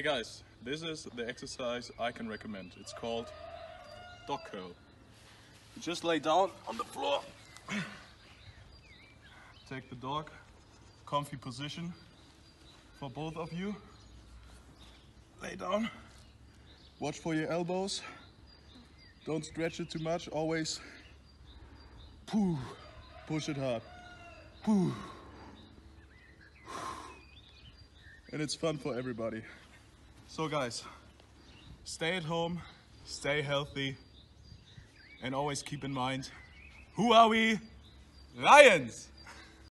guys, this is the exercise I can recommend. It's called dog curl. You just lay down on the floor. Take the dog, comfy position for both of you. Lay down. Watch for your elbows. Don't stretch it too much. Always poo, push it hard. Poo. And it's fun for everybody. So guys, stay at home, stay healthy, and always keep in mind, who are we? Lions!